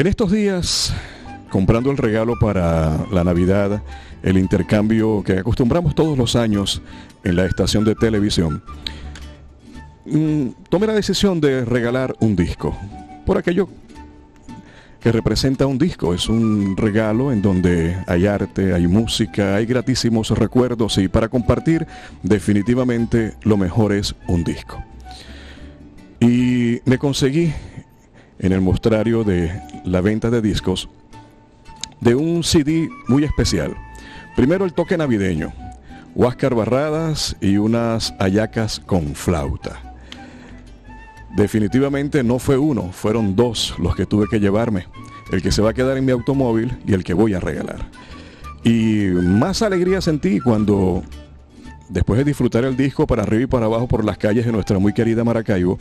En estos días, comprando el regalo para la Navidad, el intercambio que acostumbramos todos los años en la estación de televisión, mm, tomé la decisión de regalar un disco. Por aquello que representa un disco. Es un regalo en donde hay arte, hay música, hay gratísimos recuerdos y para compartir definitivamente lo mejor es un disco. Y me conseguí en el mostrario de la venta de discos de un CD muy especial. Primero el toque navideño, Huáscar Barradas y unas ayacas con flauta. Definitivamente no fue uno, fueron dos los que tuve que llevarme. El que se va a quedar en mi automóvil y el que voy a regalar. Y más alegría sentí cuando, después de disfrutar el disco para arriba y para abajo por las calles de nuestra muy querida Maracaibo,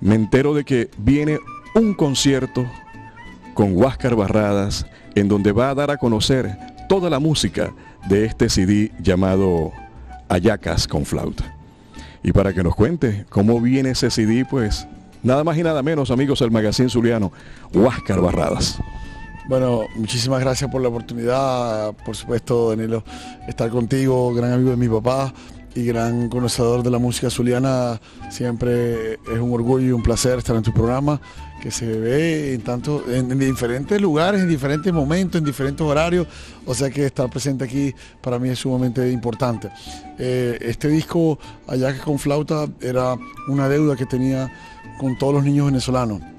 me entero de que viene un concierto con Huáscar Barradas en donde va a dar a conocer toda la música de este CD llamado Ayacas con flauta. Y para que nos cuente cómo viene ese CD, pues nada más y nada menos, amigos del Magazine Zuliano, Huáscar Barradas. Bueno, muchísimas gracias por la oportunidad, por supuesto, Danilo, estar contigo, gran amigo de mi papá y gran conocedor de la música zuliana. Siempre es un orgullo y un placer estar en tu programa, que se ve en, tanto, en, diferentes lugares, en diferentes momentos, en diferentes horarios. O sea que estar presente aquí para mí es sumamente importante. Eh, este disco, Allá que con flauta, era una deuda que tenía con todos los niños venezolanos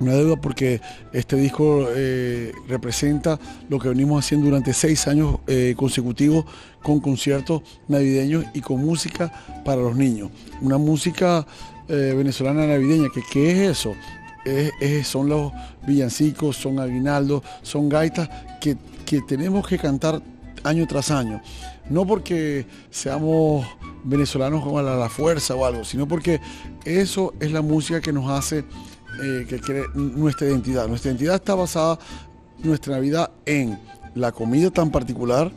una deuda porque este disco eh, representa lo que venimos haciendo durante seis años eh, consecutivos con conciertos navideños y con música para los niños. Una música eh, venezolana navideña, que ¿qué es eso? son los villancicos, son aguinaldos, son gaitas que, que tenemos que cantar año tras año. No porque seamos venezolanos como a la fuerza o algo, sino porque eso es la música que nos hace eh, que cree nuestra identidad. Nuestra identidad está basada, nuestra Navidad, en la comida tan particular,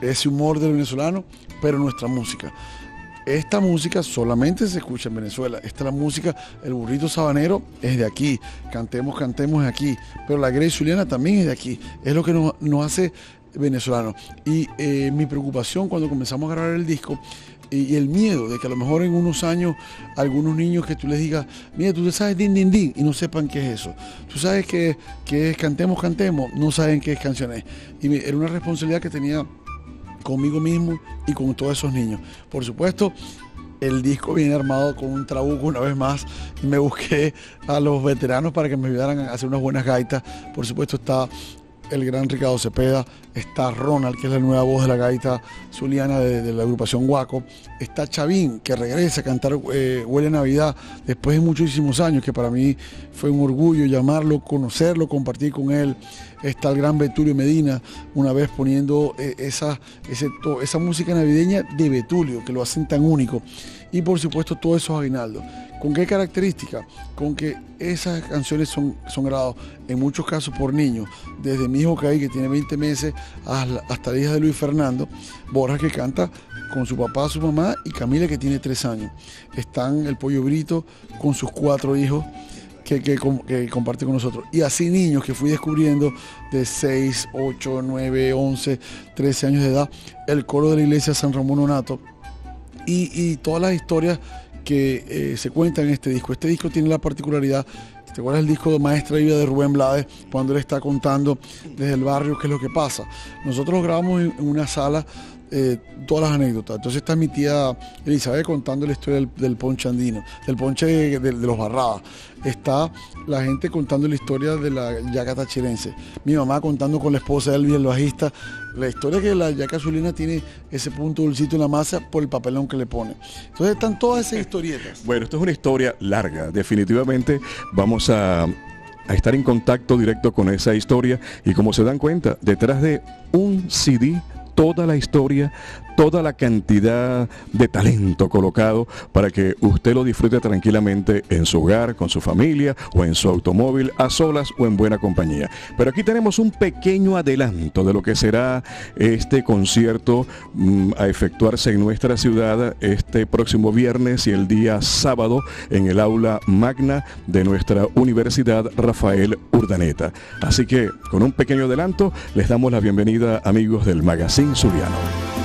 ese humor del venezolano, pero nuestra música. Esta música solamente se escucha en Venezuela. Esta la música, el burrito sabanero es de aquí. Cantemos, cantemos aquí. Pero la Grey Zuliana también es de aquí. Es lo que nos hace venezolanos. Y eh, mi preocupación cuando comenzamos a grabar el disco y, el miedo de que a lo mejor en unos años algunos niños que tú les digas, mira, tú sabes din din din y no sepan qué es eso. Tú sabes que, que es cantemos, cantemos, no saben qué es canciones. Y era una responsabilidad que tenía conmigo mismo y con todos esos niños. Por supuesto, el disco viene armado con un trabuco una vez más y me busqué a los veteranos para que me ayudaran a hacer unas buenas gaitas. Por supuesto está el gran Ricardo Cepeda, está Ronald, que es la nueva voz de la gaita zuliana de, la agrupación Guaco, está Chavín, que regresa a cantar eh, Huele Navidad después de muchísimos años, que para mí fue un orgullo llamarlo, conocerlo, compartir con él. Está el gran Betulio Medina, una vez poniendo eh, esa, esa música navideña de Betulio, que lo hacen tan único. Y por supuesto todos esos aguinaldos. ¿Con qué característica? Con que esas canciones son, son grabadas en muchos casos por niños, desde mi hijo Caí, que tiene 20 meses, hasta la hija de Luis Fernando, Borja que canta con su papá, su mamá y Camila que tiene 3 años. Están el pollo brito con sus cuatro hijos. Que, que, comparte con nosotros. Y así niños que fui descubriendo de 6, 8, 9, 11, 13 años de edad, el coro de la iglesia San Ramón Onato y, y todas las historias que eh, se cuenta en este disco. Este disco tiene la particularidad, ¿te acuerdas el disco de Maestra Vida de Rubén Blades? Cuando él está contando desde el barrio qué es lo que pasa. Nosotros grabamos en una sala eh, todas las anécdotas. Entonces está mi tía Elizabeth contando la historia del, ponche andino, del ponche de, los barradas. Está la gente contando la historia de la yaca tachirense. Mi mamá contando con la esposa de Elvia, el bajista, la historia que la yaca azulina tiene ese punto dulcito en la masa por el papelón que le pone. Entonces están todas esas historietas. Bueno, esto es una historia larga. Definitivamente vamos a estar en contacto directo con esa historia y como se dan cuenta, detrás de un CD toda la historia toda la cantidad de talento colocado para que usted lo disfrute tranquilamente en su hogar, con su familia o en su automóvil, a solas o en buena compañía. Pero aquí tenemos un pequeño adelanto de lo que será este concierto mm, a efectuarse en nuestra ciudad este próximo viernes y el día sábado en el aula magna de nuestra Universidad Rafael Urdaneta. Así que con un pequeño adelanto les damos la bienvenida amigos del Magazine Zuliano.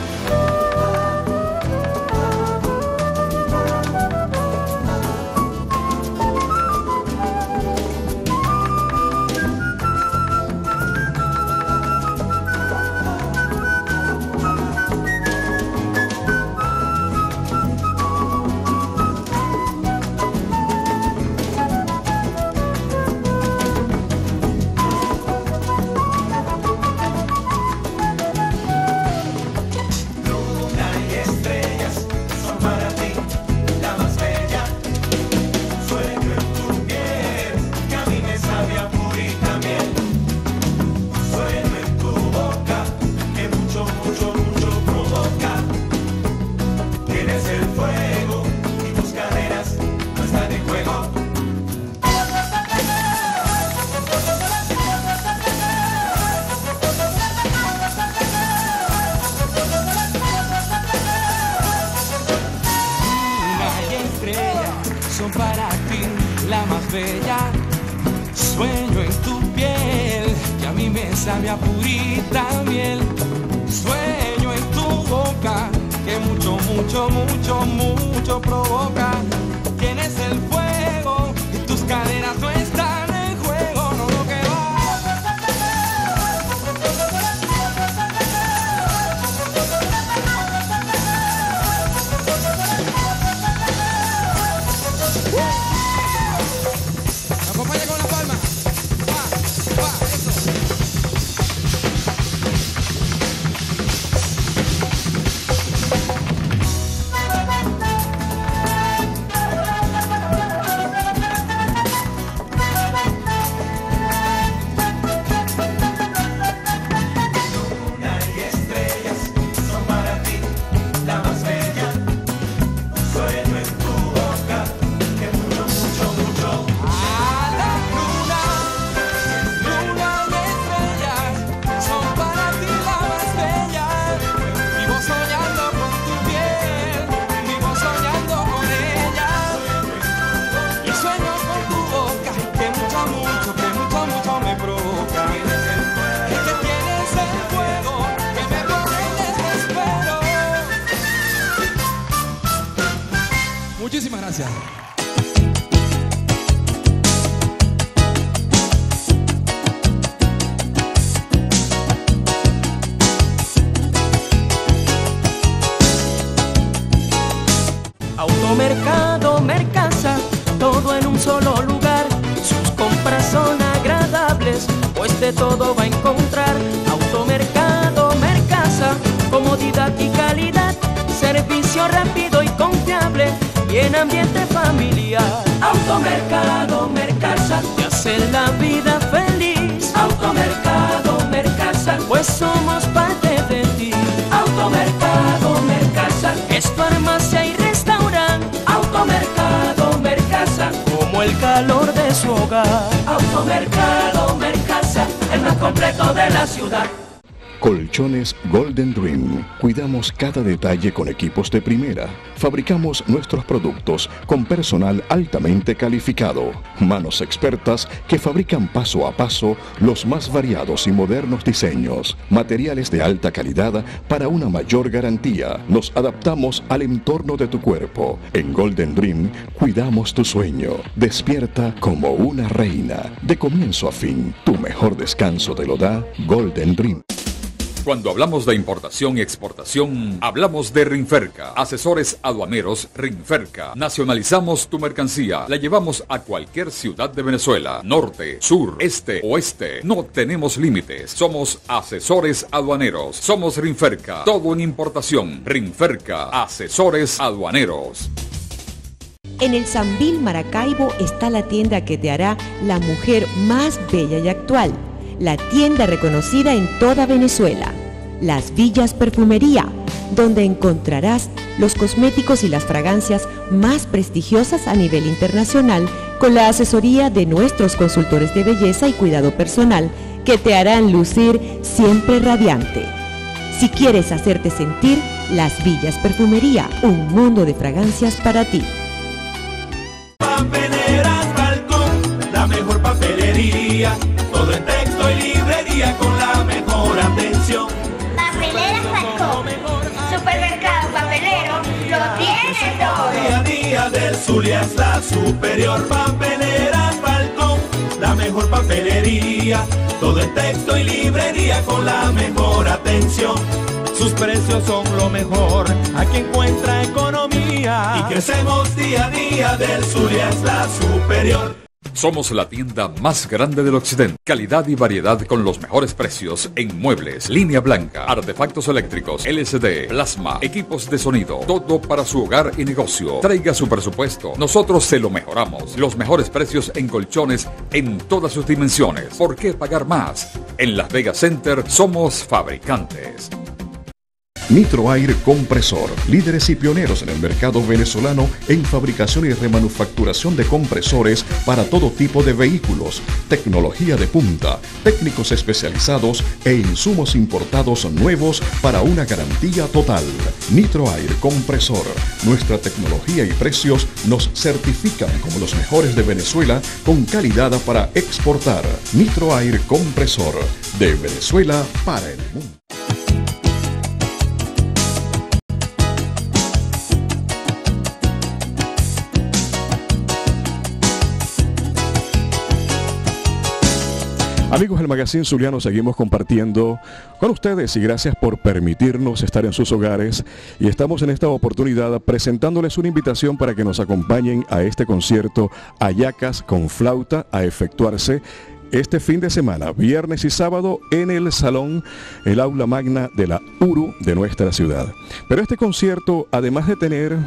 gracias. Automercado, Mercasa, todo en un solo lugar. Sus compras son agradables, pues de todo va en y en ambiente familiar. Automercado Mercasa te hace la vida feliz. Automercado Mercasa, pues somos parte de ti. Automercado Mercasa es farmacia y restaurante. Automercado Mercasa, como el calor de su hogar. Automercado Mercasa, el más completo de la ciudad. Golden Dream. Cuidamos cada detalle con equipos de primera. Fabricamos nuestros productos con personal altamente calificado. Manos expertas que fabrican paso a paso los más variados y modernos diseños. Materiales de alta calidad para una mayor garantía. Nos adaptamos al entorno de tu cuerpo. En Golden Dream cuidamos tu sueño. Despierta como una reina. De comienzo a fin, tu mejor descanso te lo da Golden Dream. Cuando hablamos de importación y exportación, hablamos de Rinferca, asesores aduaneros Rinferca. Nacionalizamos tu mercancía, la llevamos a cualquier ciudad de Venezuela, norte, sur, este, oeste. No tenemos límites. Somos asesores aduaneros. Somos Rinferca, todo en importación. Rinferca, asesores aduaneros. En el Sambil Maracaibo está la tienda que te hará la mujer más bella y actual la tienda reconocida en toda Venezuela. Las Villas Perfumería, donde encontrarás los cosméticos y las fragancias más prestigiosas a nivel internacional con la asesoría de nuestros consultores de belleza y cuidado personal que te harán lucir siempre radiante. Si quieres hacerte sentir, Las Villas Perfumería, un mundo de fragancias para ti. Papeleras Balcón, la mejor papelería, Zulia es la superior. Papeleras Balcón, la mejor papelería, todo en texto y librería con la mejor atención. Sus precios son lo mejor, aquí encuentra economía. Y crecemos día a día del Zulia es la superior. Somos la tienda más grande del occidente. Calidad y variedad con los mejores precios en muebles, línea blanca, artefactos eléctricos, LCD, plasma, equipos de sonido, todo para su hogar y negocio. Traiga su presupuesto. Nosotros se lo mejoramos. Los mejores precios en colchones en todas sus dimensiones. ¿Por qué pagar más? En Las Vegas Center somos fabricantes. Nitro Air Compresor, líderes y pioneros en el mercado venezolano en fabricación y remanufacturación de compresores para todo tipo de vehículos, tecnología de punta, técnicos especializados e insumos importados nuevos para una garantía total. Nitro Air Compresor, nuestra tecnología y precios nos certifican como los mejores de Venezuela con calidad para exportar. Nitro Air Compresor, de Venezuela para el mundo. Amigos del Magazine Zuliano, seguimos compartiendo con ustedes y gracias por permitirnos estar en sus hogares. Y estamos en esta oportunidad presentándoles una invitación para que nos acompañen a este concierto Ayacas con flauta a efectuarse este fin de semana, viernes y sábado, en el salón, el aula magna de la URU de nuestra ciudad. Pero este concierto, además de tener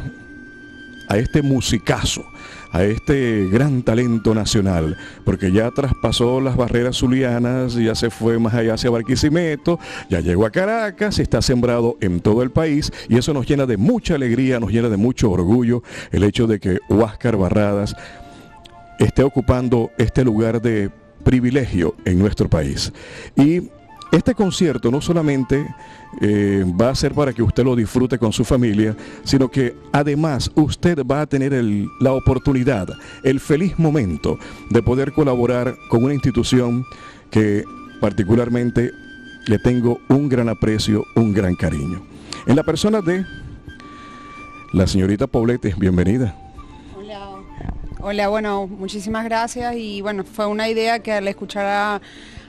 a este musicazo, a este gran talento nacional, porque ya traspasó las barreras zulianas, ya se fue más allá hacia Barquisimeto, ya llegó a Caracas, está sembrado en todo el país y eso nos llena de mucha alegría, nos llena de mucho orgullo el hecho de que Huáscar Barradas esté ocupando este lugar de privilegio en nuestro país. Y este concierto no solamente eh, va a ser para que usted lo disfrute con su familia, sino que además usted va a tener la oportunidad, el feliz momento de poder colaborar con una institución que particularmente le tengo un gran aprecio, un gran cariño. En la persona de la señorita Poblete, bienvenida. Hola. Hola, bueno, muchísimas gracias y bueno, fue una idea que al escuchar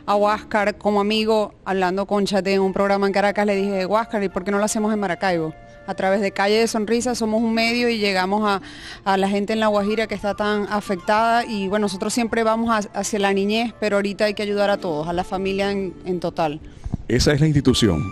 a Huáscar como amigo hablando con Chate en un programa en Caracas le dije, Huáscar, ¿y por qué no lo hacemos en Maracaibo? A través de Calle de Sonrisa somos un medio y llegamos a, la gente en La Guajira que está tan afectada y bueno, nosotros siempre vamos hacia la niñez, pero ahorita hay que ayudar a todos, a la familia en, en total. Esa es la institución,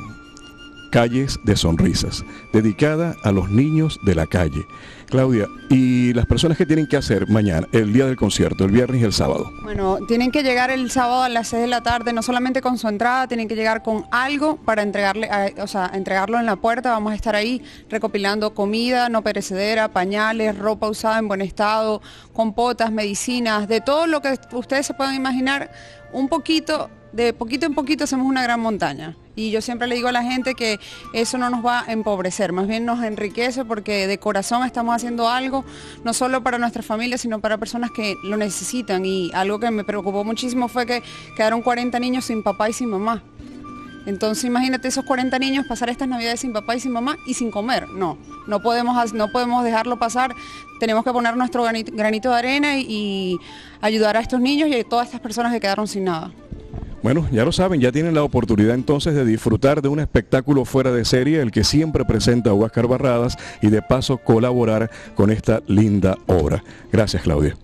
Calles de Sonrisas, dedicada a los niños de la calle. Claudia, y las personas que tienen que hacer mañana, el día del concierto, el viernes y el sábado. Bueno, tienen que llegar el sábado a las 6 de la tarde, no solamente con su entrada, tienen que llegar con algo para entregarle, a- o sea, entregarlo en la puerta. Vamos a estar ahí recopilando comida no perecedera, pañales, ropa usada en buen estado, compotas, medicinas, de todo lo que ustedes se puedan imaginar, un poquito, de poquito en poquito hacemos una gran montaña. Y yo siempre le digo a la gente que eso no nos va a empobrecer, más bien nos enriquece porque de corazón estamos haciendo algo, no solo para nuestra familia, sino para personas que lo necesitan. Y algo que me preocupó muchísimo fue que quedaron 40 niños sin papá y sin mamá. Entonces imagínate esos 40 niños pasar estas navidades sin papá y sin mamá y sin comer. No, no podemos, no podemos dejarlo pasar. Tenemos que poner nuestro granito, de arena y ayudar a estos niños y a todas estas personas que quedaron sin nada. Bueno, ya lo saben, ya tienen la oportunidad entonces de disfrutar de un espectáculo fuera de serie, el que siempre presenta a Huáscar Barradas y de paso colaborar con esta linda obra. Gracias, Claudia.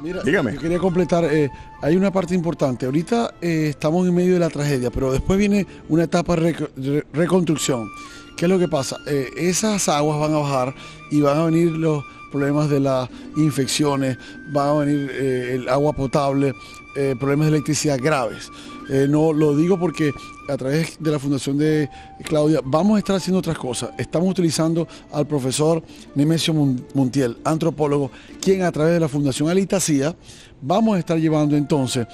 Mira, Dígame. yo quería completar, eh, hay una parte importante. Ahorita eh, estamos en medio de la tragedia, pero después viene una etapa de reco- de reconstrucción. ¿Qué es lo que pasa? Eh, esas aguas van a bajar y van a venir los problemas de las infecciones, van a venir el agua potable, eh, problemas de electricidad graves. Eh, no lo digo porque a través de la Fundación de Claudia, vamos a estar haciendo otras cosas. Estamos utilizando al profesor Nemesio Montiel, antropólogo, quien a través de la Fundación Alitacía, vamos a estar llevando entonces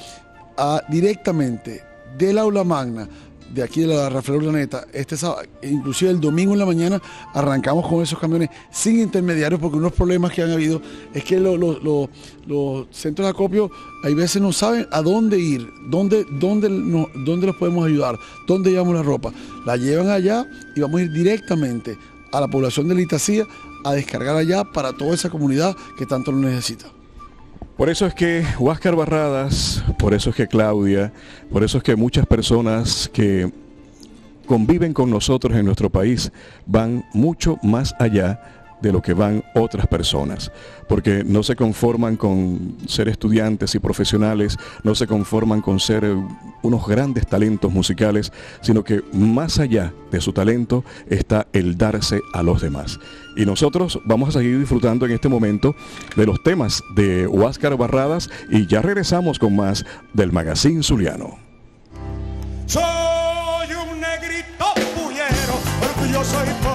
directamente del aula magna de aquí de la Rafael Urdaneta, este sábado, inclusive el domingo en la mañana arrancamos con esos camiones sin intermediarios porque unos problemas que han habido es que los centros de acopio hay veces no saben a dónde ir, dónde, dónde, dónde los podemos ayudar, dónde llevamos la ropa. La llevan allá y vamos a ir directamente a la población de Litacía a descargar allá para toda esa comunidad que tanto lo necesita. Por eso es que Huáscar Barradas, por eso es que Claudia, por eso es que muchas personas que conviven con nosotros en nuestro país van mucho más allá de lo que van otras personas, porque no se conforman con ser estudiantes y profesionales, no se conforman con ser unos grandes talentos musicales, sino que más allá de su talento está el darse a los demás. Y nosotros vamos a seguir disfrutando en este momento de los temas de Huáscar Barradas y ya regresamos con más del Magazine Zuliano. Soy un negrito pullero, soy por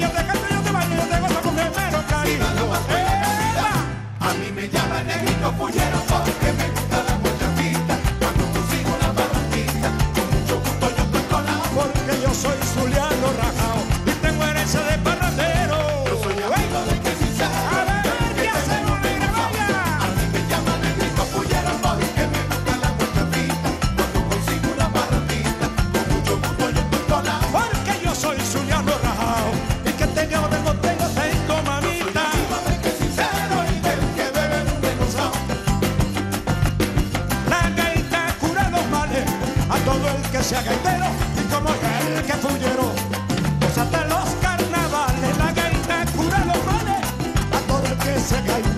yo te canto, yo te bailo, yo te gozo con mi hermano cariño. Pascua la Navidad. A mí me llaman negrito pullero que fullero. Gózate los carnavales, la gaita cura los males a todo el que sea gaitero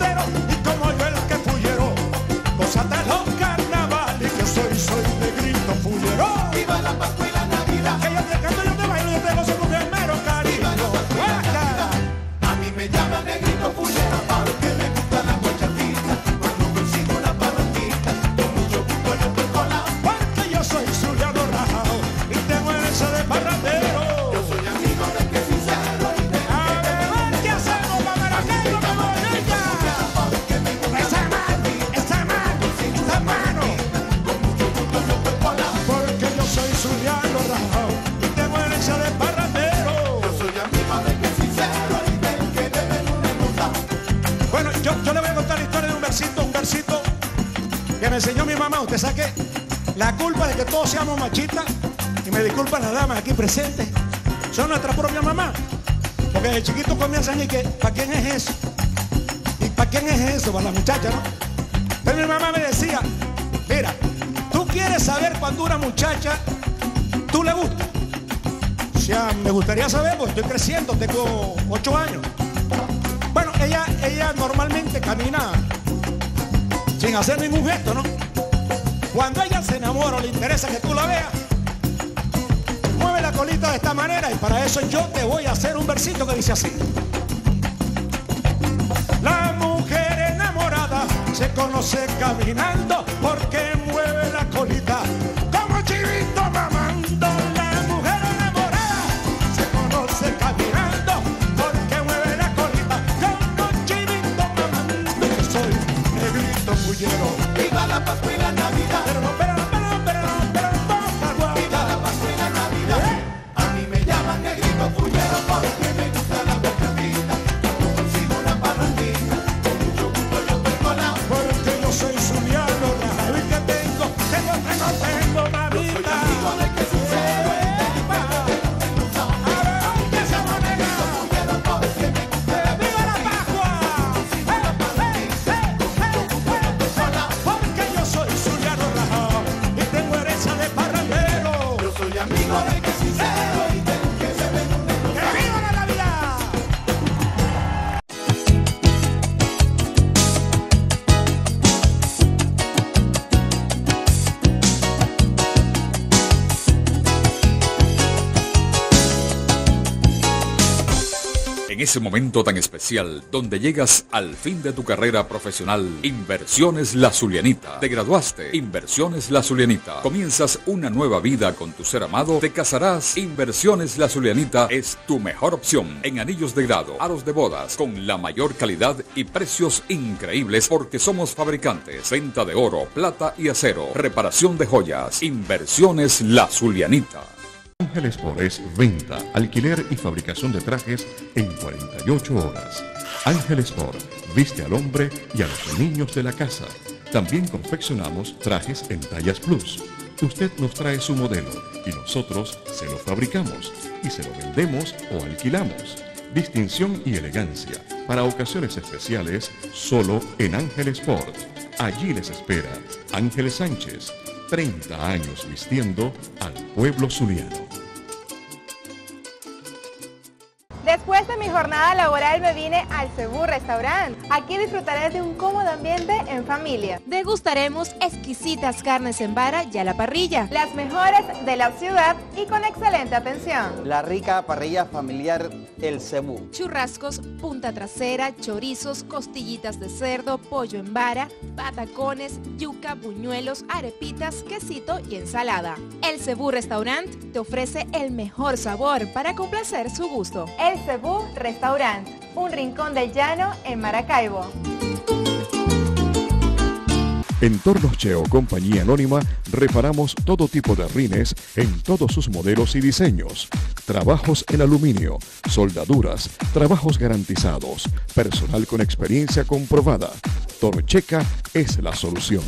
yo, yo le voy a contar la historia de un versito, un versito que me enseñó mi mamá. Usted sabe que la culpa de que todos seamos machistas, y me disculpan las damas aquí presentes, son nuestra propia mamá. Porque desde chiquitos comienzan y que, ¿para quién es eso? ¿Y para quién es eso? Para la muchacha, ¿no? Entonces mi mamá me decía, mira, tú quieres saber cuando una muchacha, tú le gusta. O sea, me gustaría saber, porque estoy creciendo, tengo ocho años. Bueno, ella, ella normalmente camina sin hacer ningún gesto, ¿no? Cuando ella se enamora le interesa que tú la veas, mueve la colita de esta manera y para eso yo te voy a hacer un versito que dice así. La mujer enamorada se conoce caminando porque Pascua y la Navidad. Pero no, ese momento tan especial, donde llegas al fin de tu carrera profesional, Inversiones La Zulianita. Te graduaste, Inversiones La Zulianita. Comienzas una nueva vida con tu ser amado, te casarás, Inversiones La Zulianita es tu mejor opción en anillos de grado, aros de bodas, con la mayor calidad y precios increíbles porque somos fabricantes, venta de oro, plata y acero, reparación de joyas, Inversiones La Zulianita. Ángeles Forest, venta, alquiler y fabricación de trajes en 48 horas. Ángeles Sport viste al hombre y a los niños de la casa. También confeccionamos trajes en tallas plus. Usted nos trae su modelo y nosotros se lo fabricamos y se lo vendemos o alquilamos. Distinción y elegancia para ocasiones especiales solo en Ángeles Sport. Allí les espera Ángeles Sánchez, 30 años vistiendo al pueblo zuliano. Después de mi jornada laboral me vine al Cebú Restaurant. Aquí disfrutaré de un cómodo ambiente en familia. Degustaremos exquisitas carnes en vara y a la parrilla. Las mejores de la ciudad y con excelente atención. La rica parrilla familiar El Cebú. Churrascos, punta trasera, chorizos, costillitas de cerdo, pollo en vara, patacones, yuca, buñuelos, arepitas, quesito y ensalada. El Cebú Restaurant te ofrece el mejor sabor para complacer su gusto. El Cebú Restaurant, un rincón del llano en Maracaibo. En Tornos Cheo Compañía Anónima reparamos todo tipo de rines en todos sus modelos y diseños. Trabajos en aluminio, soldaduras, trabajos garantizados, personal con experiencia comprobada. Torcheca es la solución.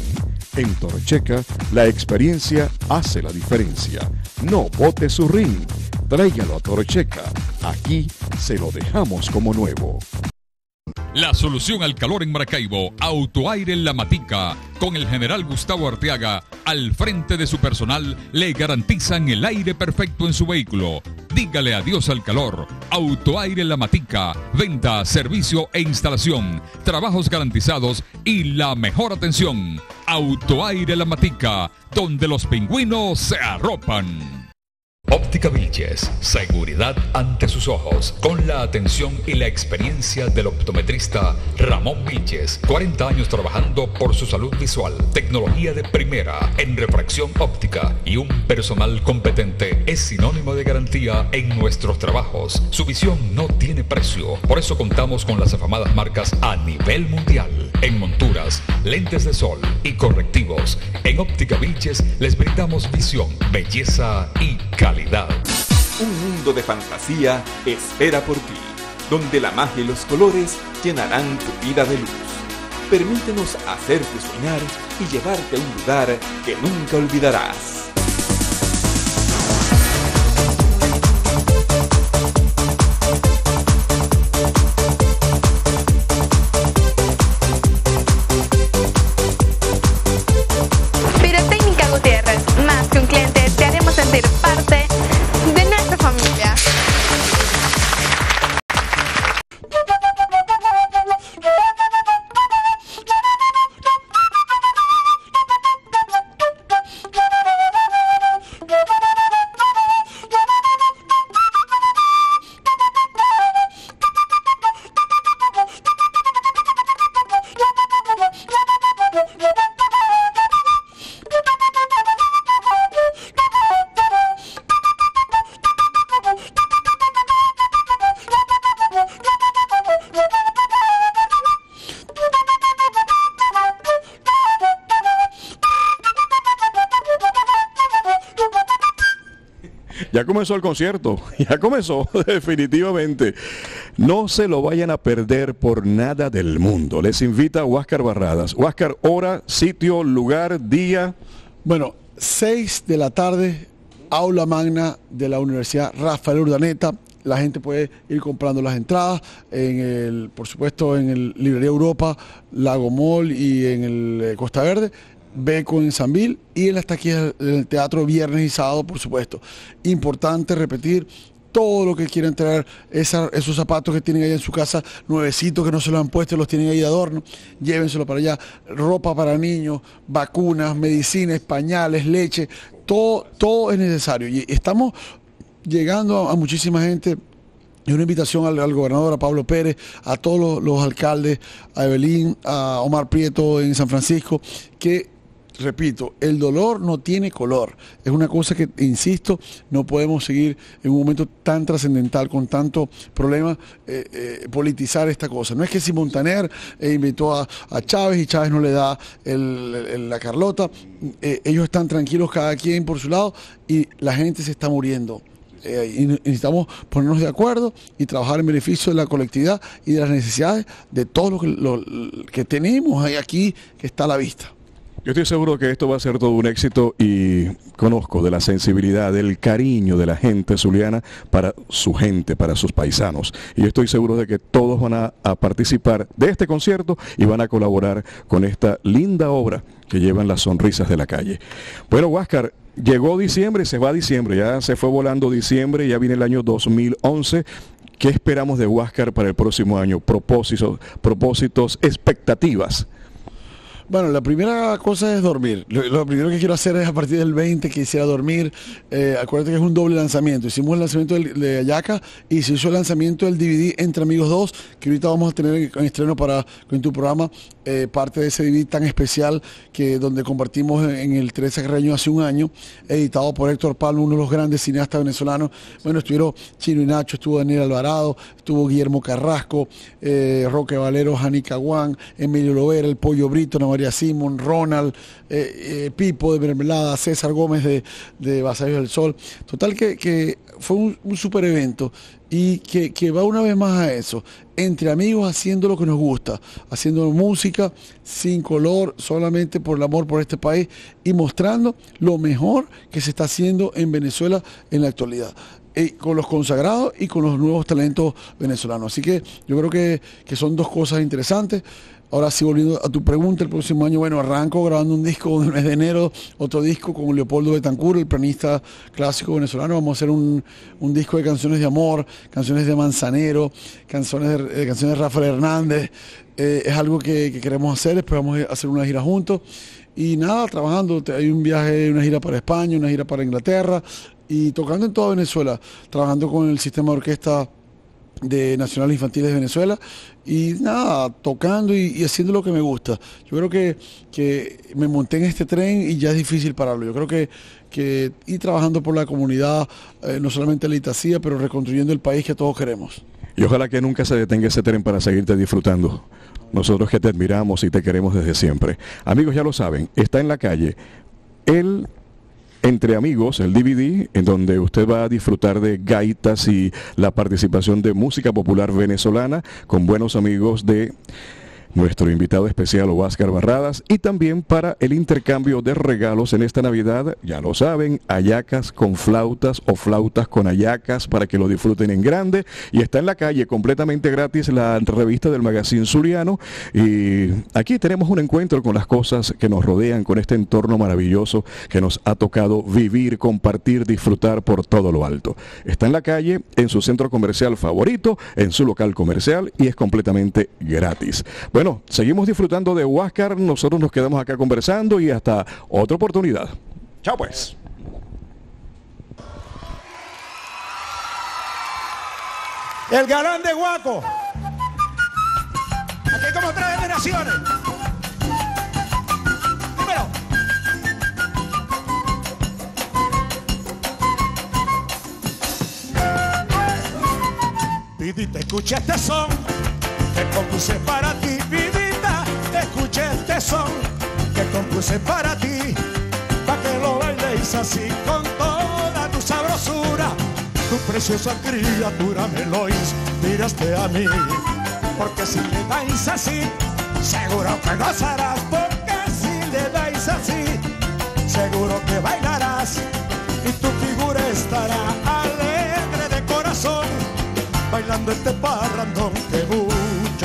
En Torcheca, la experiencia hace la diferencia. No bote su rin. Tráigalo a Torcheca. Aquí se lo dejamos como nuevo. La solución al calor en Maracaibo, Autoaire en La Matica, con el general Gustavo Arteaga al frente de su personal, le garantizan el aire perfecto en su vehículo. Dígale adiós al calor. Autoaire La Matica, venta, servicio e instalación, trabajos garantizados y la mejor atención. Autoaire La Matica, donde los pingüinos se arropan. Óptica Vilches, seguridad ante sus ojos, con la atención y la experiencia del optometrista Ramón Vilches, 40 años trabajando por su salud visual, tecnología de primera en refracción óptica y un personal competente es sinónimo de garantía en nuestros trabajos. Su visión no tiene precio, por eso contamos con las afamadas marcas a nivel mundial en monturas, lentes de sol y correctivos. En Óptica Vilches les brindamos visión, belleza y calidad. Un mundo de fantasía espera por ti, donde la magia y los colores llenarán tu vida de luz. Permítenos hacerte soñar y llevarte a un lugar que nunca olvidarás. Ya comenzó el concierto, ya comenzó definitivamente. No se lo vayan a perder por nada del mundo. Les invita Huáscar Barradas. Huáscar, hora, sitio, lugar, día. Bueno, 6 de la tarde, aula magna de la Universidad Rafael Urdaneta. La gente puede ir comprando las entradas, en el, por supuesto en el Librería Europa, Lago Mall y en el eh, Costa Verde. Beco en Sanvil y en las taquillas del teatro viernes y sábado, por supuesto. Importante repetir todo lo que quieren traer, esos zapatos que tienen ahí en su casa, nuevecitos que no se los han puesto, los tienen ahí de adorno, llévenselo para allá, ropa para niños, vacunas, medicinas, pañales, leche, todo, todo es necesario. Y estamos llegando a, muchísima gente y una invitación al, al gobernador, a Pablo Pérez, a todos los, los alcaldes, a Evelyn, a Omar Prieto en San Francisco, que repito, el dolor no tiene color. Es una cosa que, insisto, no podemos seguir en un momento tan trascendental, con tanto problema, eh, eh, politizar esta cosa. No es que si Montaner eh, invitó a, a Chávez y Chávez no le da la Carlota, ellos están tranquilos cada quien por su lado y la gente se está muriendo. Y necesitamos ponernos de acuerdo y trabajar en beneficio de la colectividad y de las necesidades de todo lo que, lo- que tenemos ahí aquí que está a la vista. Yo estoy seguro que esto va a ser todo un éxito y conozco de la sensibilidad, del cariño de la gente zuliana para su gente, para sus paisanos. Y estoy seguro de que todos van a, a participar de este concierto y van a colaborar con esta linda obra que llevan las sonrisas de la calle. Bueno, Huáscar, llegó diciembre, se va diciembre, ya se fue volando diciembre, ya viene el año 2011. ¿Qué esperamos de Huáscar para el próximo año? Propósitos, propósitos, expectativas. Bueno, la primera cosa es dormir. Lo, primero que quiero hacer es a partir del 20 quisiera dormir. Eh, acuérdate que es un doble lanzamiento. Hicimos el lanzamiento de Ayaca y se hizo el lanzamiento del DVD Entre Amigos 2, que ahorita vamos a tener en, en estreno para en tu programa eh, parte de ese DVD tan especial que donde compartimos en, el 13 Carreño hace un año, editado por Héctor Palma, uno de los grandes cineastas venezolanos. Bueno, estuvieron Chino y Nacho, estuvo Daniel Alvarado, estuvo Guillermo Carrasco, eh, Roque Valero, Jani Caguán, Emilio Lovera, el Pollo Brito, Ana Simón, Ronald, eh, eh, Pipo de Mermelada, César Gómez de, de Vasallos del Sol. Total que, que fue un, un super evento y que, que va una vez más a eso, entre amigos haciendo lo que nos gusta, haciendo música sin color, solamente por el amor por este país y mostrando lo mejor que se está haciendo en Venezuela en la actualidad. Eh, con los consagrados y con los nuevos talentos venezolanos. Así que yo creo que, que son dos cosas interesantes. Ahora sí, volviendo a tu pregunta, el próximo año, bueno, arranco grabando un disco el mes de enero, otro disco con Leopoldo Betancur, el pianista clásico venezolano. Vamos a hacer un, un disco de canciones de amor, canciones de Manzanero, canciones de, eh, canciones de Rafael Hernández. Eh, es algo que, que queremos hacer, después vamos a hacer una gira juntos. Y nada, trabajando, hay un viaje, una gira para España, una gira para Inglaterra y tocando en toda Venezuela, trabajando con el sistema de orquesta de Nacionales Infantiles de Venezuela y nada, tocando y, haciendo lo que me gusta. Yo creo que, que me monté en este tren y ya es difícil pararlo. Yo creo que, que ir trabajando por la comunidad, eh, no solamente la Itacía, pero reconstruyendo el país que todos queremos. Y ojalá que nunca se detenga ese tren para seguirte disfrutando. Nosotros que te admiramos y te queremos desde siempre. Amigos, ya lo saben, está en la calle el Entre Amigos, el DVD, en donde usted va a disfrutar de gaitas y la participación de música popular venezolana con buenos amigos de nuestro invitado especial Oscar Barradas y también para el intercambio de regalos en esta Navidad, ya lo saben, ayacas con flautas o flautas con ayacas para que lo disfruten en grande y está en la calle completamente gratis la revista del magazine Zuliano y aquí tenemos un encuentro con las cosas que nos rodean, con este entorno maravilloso que nos ha tocado vivir, compartir, disfrutar por todo lo alto. Está en la calle, en su centro comercial favorito, en su local comercial y es completamente gratis. Seguimos disfrutando de Huáscar, nosotros nos quedamos acá conversando y hasta otra oportunidad. Chao pues. El galán de Guaco. Aquí como tres generaciones. Dímelo. Vidita, escucha este son que compuse para ti. Vidita, escucha este son que compuse para ti. Pa' que lo bailes así con toda tu sabrosura. Tu preciosa criatura me lo inspiraste a mí. Porque si le dais así, seguro que gozarás. Porque si le dais así, seguro que bailarás. Y tu figura estará alegre de corazón bailando este parrandón que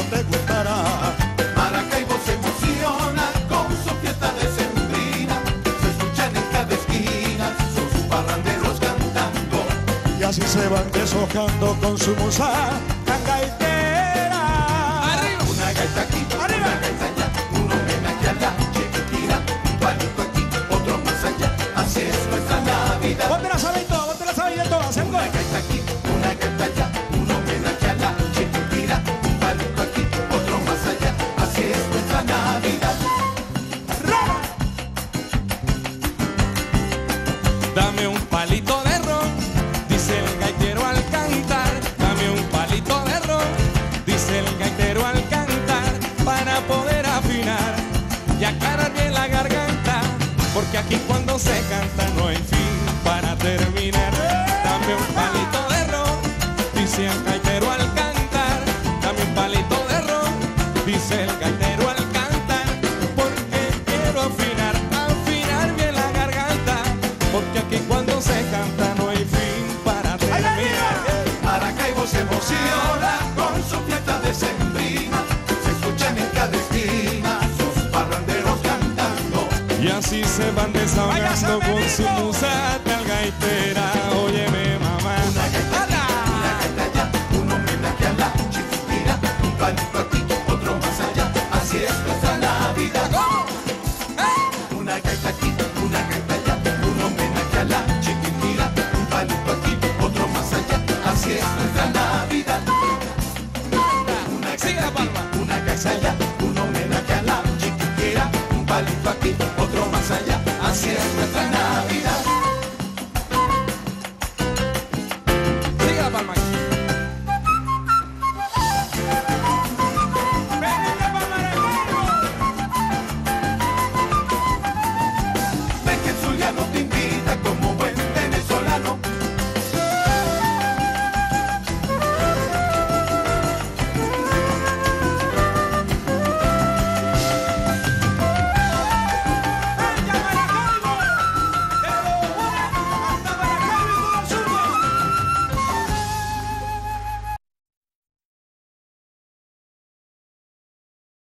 te gustará. Maracaibo se emociona con su fiesta decembrina. Se escuchan en cada esquina sus parranderos cantando. Y así se van deshojando con su musa tan Se sé cantar.